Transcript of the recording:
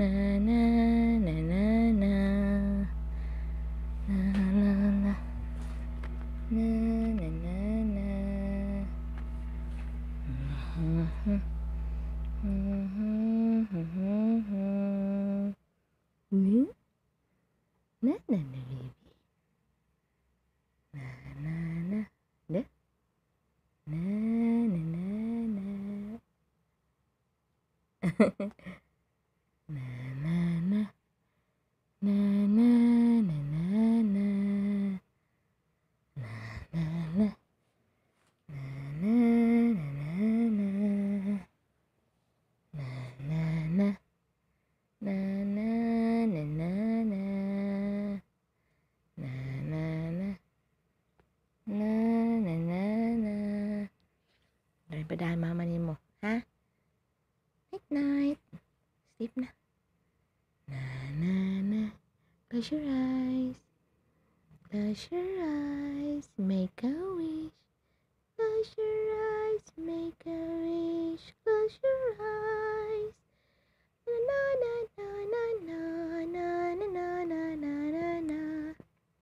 Na na na na na. Na na na. Na na na na. Mhm, mhm, mhm. Ne? Na na na baby. Na na na. Ne? Na na na na. na na na. Na na na na na. Na na na. Na na na na na. Na na na. Na na na na na. Na na na. Na na na na. Daripada mama ni mo, ha? Night night. Sleep. Na Close your eyes. Close your eyes. Make a wish. Close your